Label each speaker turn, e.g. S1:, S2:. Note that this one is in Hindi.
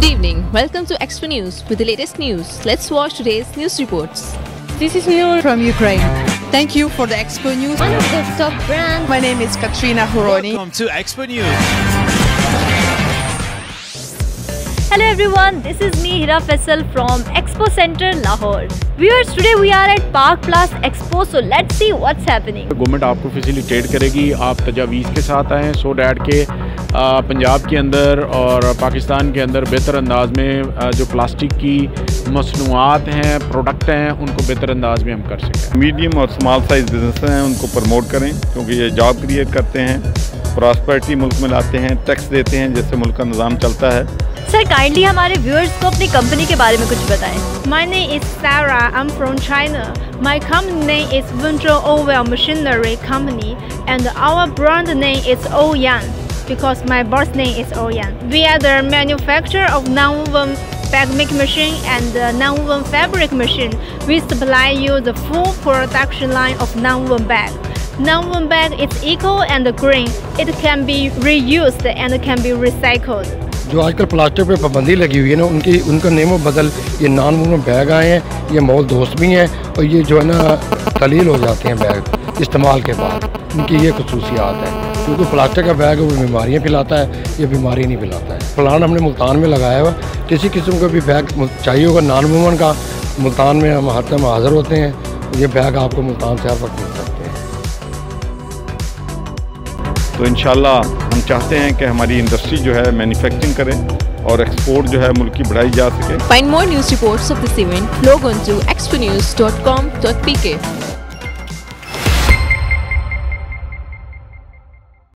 S1: Good evening. Welcome to Expo News with the latest news. Let's watch today's news reports.
S2: This is Noor from Ukraine. Thank you for the Expo News.
S3: One of the top brands.
S2: My name is Katrina Horoni.
S4: Welcome to Expo News.
S3: Hello everyone, this is me Hira Faisal from Expo Center Lahore. Viewers, today we are at Park Plus Expo, so let's see what's happening.
S5: Government आपको फैसिलिटेट करेगी आप तजावीज़ के साथ आएँ सो डैट के आ, पंजाब के अंदर और पाकिस्तान के अंदर बेहतर अंदाज में जो प्लास्टिक की मसनूआत हैं प्रोडक्ट हैं उनको बेहतर अंदाज में हम कर सकें
S6: मीडियम और स्मॉल साइज़ बिज़नेस हैं उनको प्रमोट करें क्योंकि ये जॉब क्रिएट करते हैं प्रॉस्पेरिटी मुल्क में लाते हैं टैक्स देते हैं जिससे मुल्क का निज़ाम चलता है
S3: सर काइंडली हमारे व्यूअर्स को अपनी कंपनी के बारे में कुछ बताएँ।
S7: My name is Sarah. I'm from China. My company name is Wenzhou Oil Machinery Company, and our brand name is Oyan because my birth name is Oyan. We are the manufacturer of non-woven bag making machine and the non-woven fabric machine. We supply you the full production line of non-woven bag. Non-woven bag is eco and green. It can be reused and can be recycled.
S8: जो आजकल प्लास्टिक पे पाबंदी लगी हुई है ना उनकी उनका नेमो बदल ये नॉन मूवमेंट बैग आए हैं ये मॉल दोस्त भी हैं और ये जो है ना तलील हो जाते हैं बैग इस्तेमाल के बाद इनकी ये खसूसियात है क्योंकि प्लास्टिक का बैग वो बीमारियाँ फैलाता है ये बीमारी नहीं फैलाता है प्लान हमने मुल्तान में लगाया हुआ किसी किस्म का भी बैग चाहिए होगा नॉन मूवमेंट का मुल्तान में हम हर टाइम हाज़िर होते हैं ये बैग आपको मुल्तान से हर वक्त मिल सकते हैं
S6: तो इन हम चाहते हैं कि हमारी इंडस्ट्री जो है मैन्युफैक्चरिंग करें और एक्सपोर्ट जो है मुल्क की बढ़ाई जा सके
S1: Find more news reports of this event. Log on to exponews.com.pk.